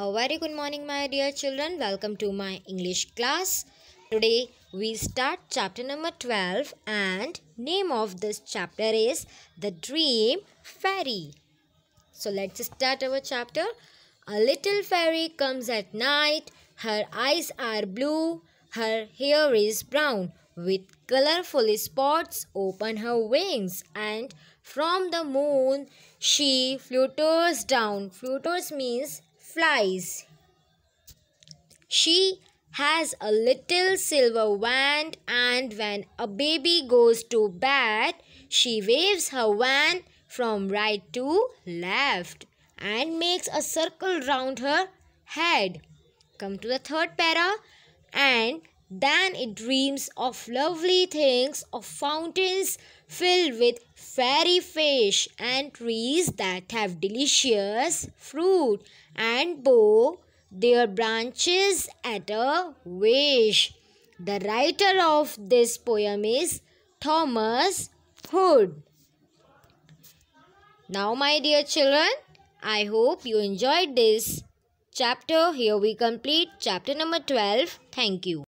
A very good morning, my dear children. Welcome to my English class. Today we start chapter number 12 and name of this chapter is The Dream Fairy. So let's start our chapter. A little fairy comes at night. Her eyes are blue. Her hair is brown with colorful spots open her wings and from the moon she flutters down. Flutters means flies. She has a little silver wand and when a baby goes to bed she waves her wand from right to left and makes a circle round her head. Come to the third para and then it dreams of lovely things, of fountains filled with fairy fish and trees that have delicious fruit and bow their branches at a wish. The writer of this poem is Thomas Hood. Now, my dear children, I hope you enjoyed this chapter. Here we complete chapter number 12. Thank you.